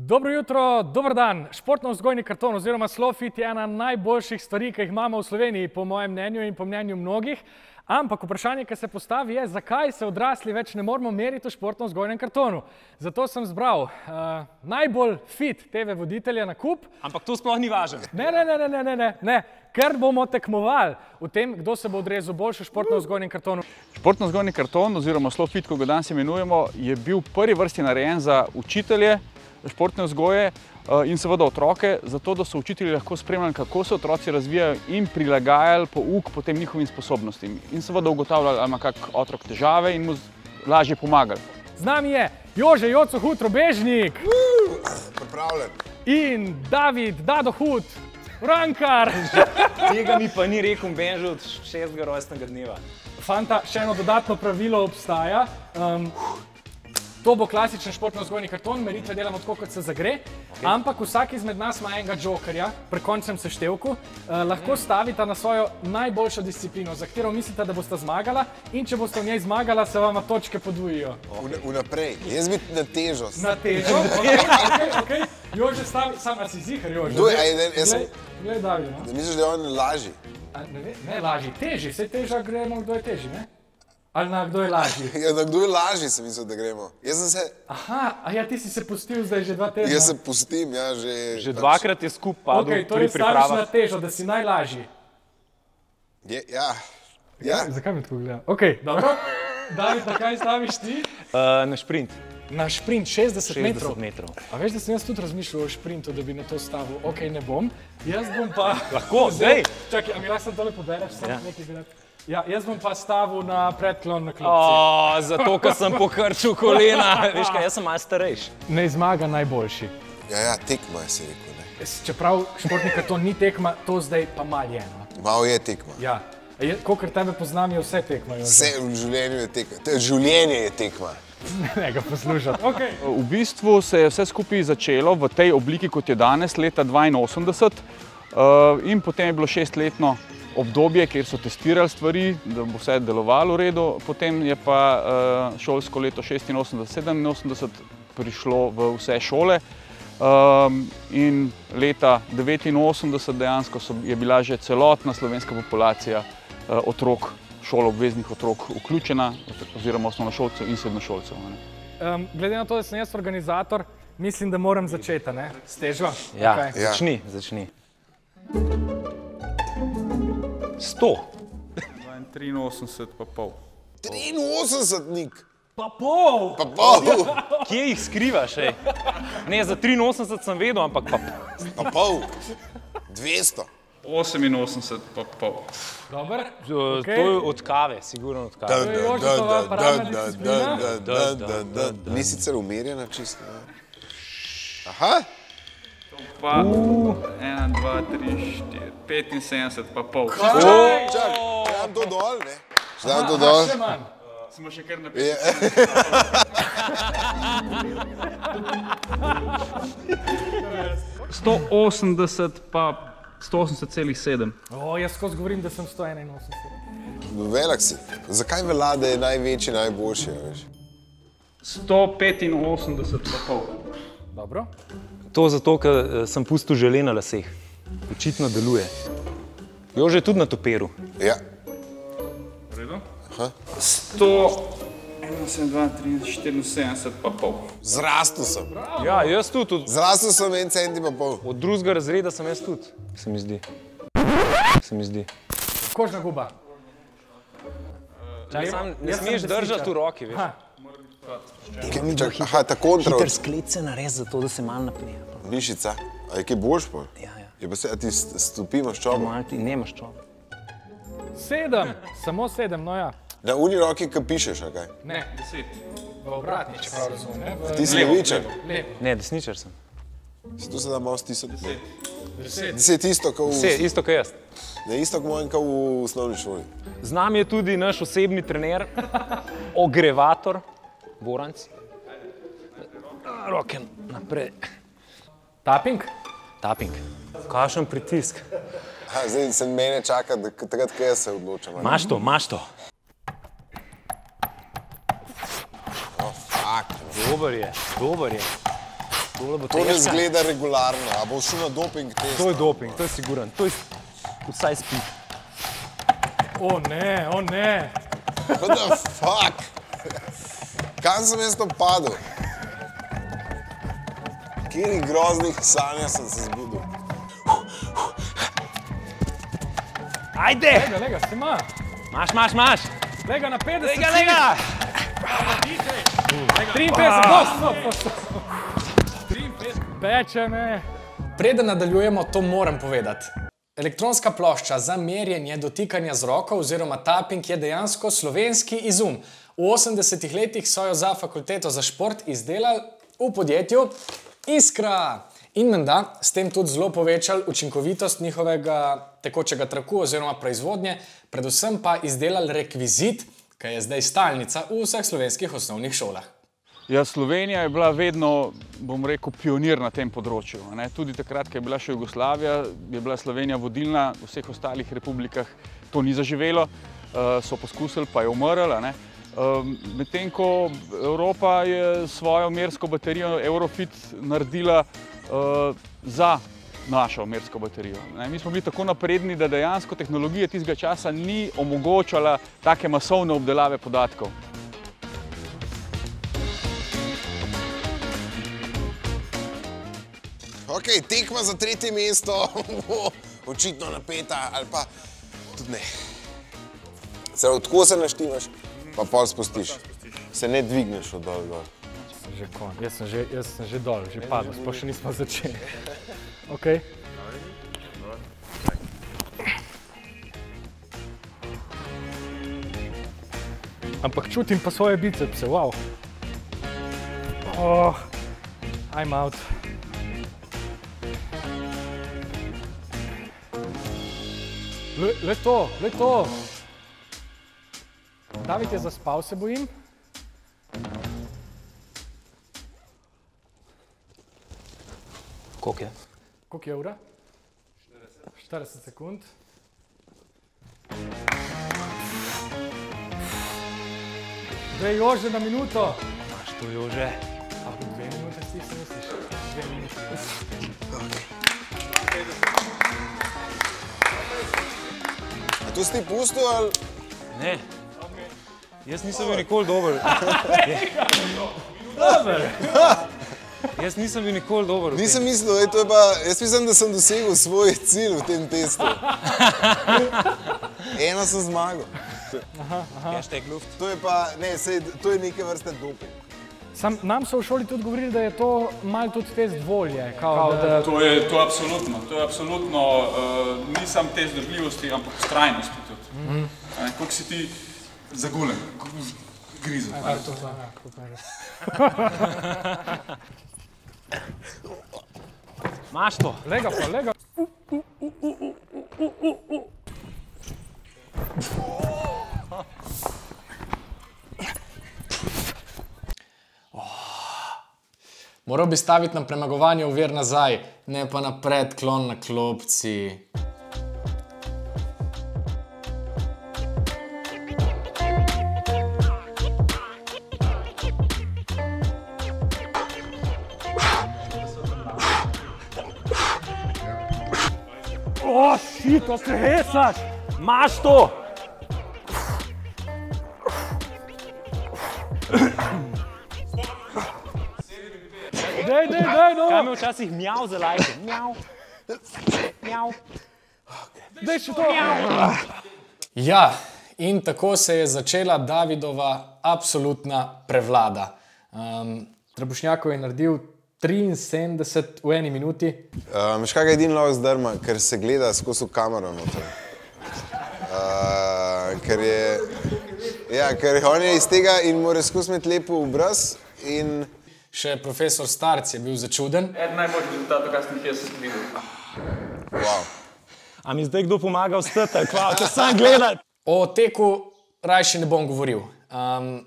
Dobro jutro, dober dan. Športno vzgojni karton oziroma Slowfit je ena najboljših stvari, ki jih imamo v Sloveniji, po mojem mnenju in po mnenju mnogih. Ampak vprašanje, ki se postavi, je, zakaj se odrasli več ne moramo meriti v športno vzgojnem kartonu. Zato sem zbral uh, najbolj fit TV voditelja na kup. Ampak to sploh ni važno. Ne, ne, ne, ne, ne, ne, ne, ker bomo tekmovali v tem, kdo se bo odrezal boljše v športno vzgojnem kartonu. Športno vzgojni karton oziroma Slowfit, kot ga danes imenujemo, je bil v prvi vrsti narejen za učitelje športne vzgoje eh, in seveda otroke, zato da so učitelji lahko spremljali, kako se otroci razvijajo in prilagajali pouk potem njihovim sposobnostim. In seveda ugotavljali, ali ima kak otrok težave in mu lažje pomagali. Z nami je Jože Joco Hud, robežnik Pripravljen. in David Dado Hud, rankar. Tega mi pa ni rekel Benžo od šestega rojstnega dneva. Fanta, še eno dodatno pravilo obstaja. Um, to bo klasičen športno vzgojni karton, meritve delamo tako, kot se zagre, okay. ampak vsak izmed nas ima enega jokerja, pri končnem seštevku, uh, lahko stavita na svojo najboljšo disciplino, za katero mislite, da boste zmagala in če boste v njej zmagala, se vam točke podvojijo. Vna- Vnaprej. Jaz bi na težo. Na težo, okay, okay, okay. Jože stavi, sam a si zihar, Jože. Kdo je? A je ne- jaz sem- Glej- David, no? Da misliš, da je on lažji? A, ne, ne lažji, težji, vse teža gremo, kdo je težji, ne? Ali na kdo je lažji? Ja, na kdo je lažji, sem mislil, da gremo. Jaz sem se, Aha, a ja, ti si se pustil zdaj že dva tedna. jaz se pustim, ja, že... Že pač- dvakrat je skupaj padel Okay, pri torej staviš na težo, da si najlažji. Je, ja. Ja, Zakaj me tako gleda? Okay, dobro. David, na kaj staviš ti? Uh, na šprint, Na šprint 60, 60 metrov. metrov. A veš, da sem jaz tudi razmišljal o šprintu, da bi na to stavil. Ok, ne bom. Jaz bom pa... Lahko, zdaj. Čakaj, a mi lahko tole pobereš? Ja. Nekaj rad. Ja, jaz bom pa stavil na predklon na klopci. O, zato, ker sem pokrčil kolena. Veš kaj, jaz sem malo starejši. Ne zmaga najboljši. ja, ja tekma je, si rekel. Ne. Čeprav športni karton ni tekma, to zdaj pa mal je. No. Malo je tekma. Ja. Kolikor tebe poznam, je vse tekma. Jože. Vse v življenju je tekma. Te- Življenje je tekma. Ne ga poslušati. Okay. V bistvu se je vse skupaj začelo v tej obliki, kot je danes, leta 82, eh, in potem je bilo šestletno obdobje, kjer so testirali stvari, da bo vse delovalo v redu. Potem je pa eh, šolsko leto 86-87 prišlo v vse šole. Um, in leta 89 dejansko so, je bila že celotna slovenska populacija uh, otrok, šoloobveznih otrok vključena, oziroma osnovnošolcev in srednjošolcev. a ne. Um, glede na to, da sem jaz organizator, mislim, da moram začeti ne? s težo. Ja, Okej. Ja. začni, začni. 100. 83 pa pol. 83 nik. Pa pol! Pa pol. Kje jih skrivaš? Ej? Ne, za 83 sem vedel, ampak pa. Pa pol. 200. 88 pa pol. Dober. To Okej. je od kave, sigurno od kave. je Jožetova paradna disciplina. Ni sicer umirjena čisto. ne. Aha, Pa 1, 2, 3, 4, 75 pa pol. čakaj, čakaj, dam to dol, ne? Dam to dol. Še manj. Smo še kar na Je- 180 pa 180,7. O, jaz skozi govorim, da sem 181. Velik si. Zakaj velja, da je največji, najboljši? Veš? 185 pa pol. Dobro. To zato, ker eh, sem pustil žele na laseh. Očitno deluje. Jože je tudi na toperu. Ja. V redu? 100, 1, 2, 3, 74 pa pol. Zrastel sem. Ja, jaz tudi. Od, Zrastel sem en cent in pa pol. od drugega razreda sem jaz tudi, se mi zdi. Se mi zdi. Kožna guba. Čakaj, sam, ne smeš držati v roki, veš. Ha. Čak, aha, ta kontra od sklice naredi za to, da se malo napne. mišica. A je kaj boljš pol? Ja, ja. Je pa se, a ti st- stopi maščobo. Malo ti nemaš čov. Sedem, samo sedem, no ja. Na uni roki, ki pišeš, a kaj? Ne, deset. V obratni, če prav razumem. ne, Ti si levičar. Levo. Ne, desničar sem. Si tu se da malo stisniti. Deset. Deset isto, kot v, isto kot jaz. ne, isto kot moj, kot v osnovni šoli. Z nami je tudi naš osebni trener, ogrevator, Boranc. Roke naprej. Tapping? Tapping. Kakšen pritisk. Aha, zdaj se mene čaka, da takrat, ko jaz se odločam. Maš to, maš to. Oh, fuck. Dober je, dober je. Tole bo To ne zgleda regularno, a bo šel na doping test. To je doping, to je siguran. To je vsaj spit. O ne, o ne. What the fuck? Kam sem jaz to padel? Kjerih groznih sanja sem se zbudil? Ajde! Lega, lega, se ima. Maš, maš, maš! Lega na 50. Lega, lega! 53, stop, stop, stop. 53. Peče me. Preden nadaljujemo, to moram povedati. Elektronska plošča za merjenje dotikanja z roko oziroma tapping je dejansko slovenski izum. V 80-ih letih so jo za fakulteto za šport izdelali v podjetju Iskra. In menda s tem tudi zelo povečali učinkovitost njihovega tekočega traku oziroma proizvodnje, predvsem pa izdelali rekvizit, ki je zdaj stalnica v vseh slovenskih osnovnih šolah. Ja, Slovenija je bila vedno, bom rekel, pionir na tem področju. Ne? Tudi takrat, ko je bila še Jugoslavija, je bila Slovenija vodilna, v vseh ostalih republikah to ni zaživelo, uh, so poskusili, pa je umrla. ne. Um, Medtem ko Evropa je svojo mersko baterijo Eurofit naredila uh, za našo mersko baterijo. Ne? Mi smo bili tako napredni, da dejansko tehnologija tistega časa ni omogočala take masovne obdelave podatkov. Ok, tekma za tretje mesto, bo očitno napeta ali pa tudi ne. Se odko se naštimaš, pa pol spustiš. Se ne dvigneš od dol gor. Že kon. Jaz sem že, jaz sem že dol, že padel, sploh še nismo začeli. Okay. Ampak čutim pa svoje bicepse, wow. Oh, I'm out. Le, le to, le to. David je zaspal, se bojim. Koliko je? Koliko je ura? 40 sekund. Dve jože na minuto. Maš to jože. A po dve minute si misliš? Dve minute. A tu si ti pustil ali? Ne. Jaz nisem bil nikoli dober. Dober. Jaz nisem bil nikoli dober. v tem. Nisem mislil, ej, to je pa, jaz mislim, da sem dosegel svoj cilj v tem testu. Eno sem zmagal. Hashtag luft. To je pa, ne, sej, to je neke vrste doping. Sam, nam so v šoli tudi govorili, da je to mal tudi test volje. Kao, kao, da, To je, to je absolutno, to je absolutno, uh, ni samo test zdržljivosti, ampak ustrajnosti tudi. Mm -hmm. Koliko si ti zagulen, grizel. A, to, ja, kako pa res. Maš to. Lega pa, lega. Moral bi staviti na premagovanje uvir nazaj, ne pa na predklon na klopci. O, šit, to se hecaš! Maš to! Dej, dej, dej, no! Kaj me včasih mjav za lajke? Mjav. Mjav. Dej še to! Ja, in tako se je začela Davidova absolutna prevlada. Um, Trebušnjakov je naredil 73 v eni minuti. Uh, Veš, kaj je edino lahko zdrma, ker se gleda skozi kamero noter. Uh, ker je, ja, ker on je iz tega in mora skozi imeti lepo obraz in Še profesor Starc je bil začuden. Eden najboljših rezultatov, kar sem jih jaz videl. wow. A mi zdaj kdo pomaga vstati? Kva, če sam gledati. O teku rajši ne bom govoril. Um,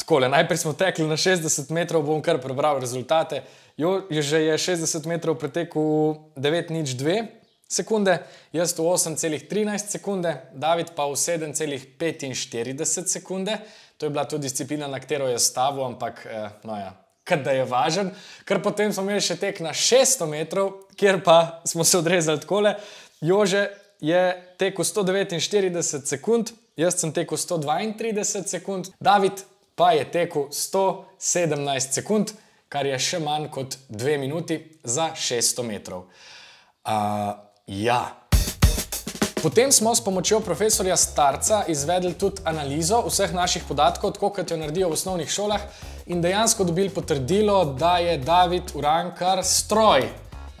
takole, najprej smo tekli na 60 metrov, bom kar prebral rezultate. Jo, je že je 60 metrov pretekel 9,02 sekunde, jaz v 8,13 sekunde, David pa v 7,45 sekunde. To je bila tudi disciplina, na katero je stavil, ampak eh, no ja, kot da je važen, ker potem smo imeli še tek na 600 metrov, kjer pa smo se odrezali takole. Jože je tekel 149 sekund, jaz sem tekel 132 sekund, David pa je tekel 117 sekund, kar je še manj kot 2 minuti za 600 metrov. Uh, ja. Potem smo s pomočjo profesorja Starca izvedli tudi analizo vseh naših podatkov, tako kot jo naredijo v osnovnih šolah, in dejansko dobili potrdilo, da je David Urankar stroj.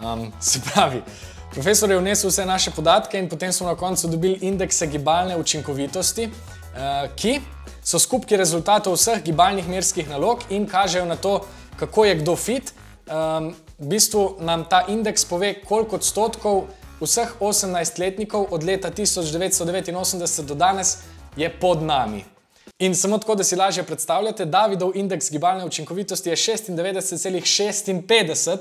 Um, se pravi, profesor je vnesel vse naše podatke in potem smo na koncu dobili indekse gibalne učinkovitosti, uh, ki so skupki rezultatov vseh gibalnih merskih nalog in kažejo na to, kako je kdo fit. Um, v bistvu nam ta indeks pove, koliko odstotkov vseh 18-letnikov od leta 1989 do danes je pod nami. In samo tako, da si lažje predstavljate, Davidov indeks gibalne učinkovitosti je 96,56,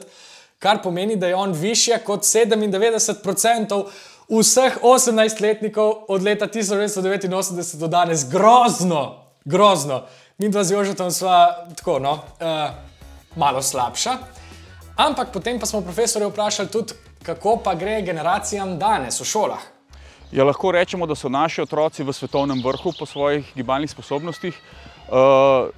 kar pomeni, da je on višji kot 97% vseh 18-letnikov od leta 1989 do danes. Grozno, grozno. Mi dva z Jožetom sva tako, no, uh, malo slabša. Ampak potem pa smo profesorje vprašali tudi, kako pa gre generacijam danes v šolah. Ja, lahko rečemo, da so naši otroci v svetovnem vrhu po svojih gibalnih sposobnostih. Uh,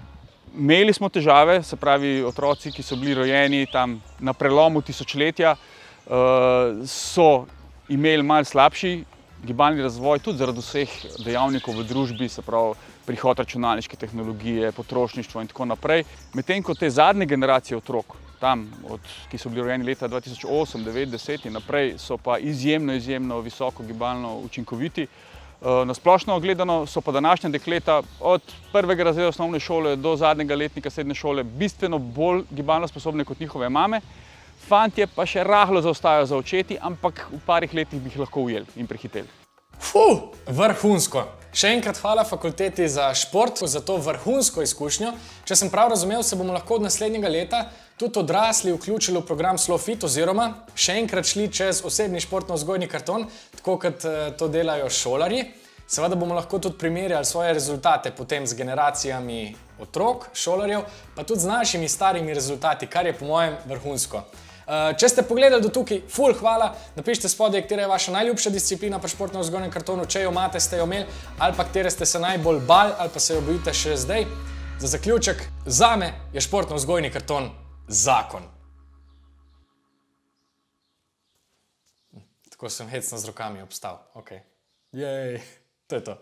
imeli smo težave, se pravi, otroci, ki so bili rojeni tam na prelomu tisočletja, uh, so imeli mal slabši gibalni razvoj, tudi zaradi vseh dejavnikov v družbi, se pravi, prihod računalniške tehnologije, potrošništvo in tako naprej. Medtem ko te zadnje generacije otrok, tam, od, ki so bili rojeni leta 2008, 2009, 2010 in naprej, so pa izjemno, izjemno visoko gibalno učinkoviti. Na splošno gledano so pa današnja dekleta od prvega razreda osnovne šole do zadnjega letnika srednje šole bistveno bolj gibalno sposobne kot njihove mame. Fantje pa še rahlo zaostajajo za očeti, ampak v parih letih bi jih lahko ujeli in prehiteli. Fuh, vrhunsko. Še enkrat hvala fakulteti za šport, za to vrhunsko izkušnjo. Če sem prav razumel, se bomo lahko od naslednjega leta tudi odrasli vključili v program SlowFit oziroma še enkrat šli čez osebni športno-vzgojni karton, tako kot eh, to delajo šolarji. Seveda bomo lahko tudi primerjali svoje rezultate potem z generacijami otrok, šolarjev, pa tudi z našimi starimi rezultati, kar je po mojem vrhunsko. Uh, če ste pogledali do tukaj, full hvala, napišite spodaj, katera je vaša najljubša disciplina pri športnem vzgojnem kartonu, če jo imate, ste jo imeli, ali pa katere ste se najbolj bali, ali pa se jo bojite še zdaj. Za zaključek, za me je športno vzgojni karton zakon. Tako sem hecno z rokami obstal. Okay. Jej, to je to.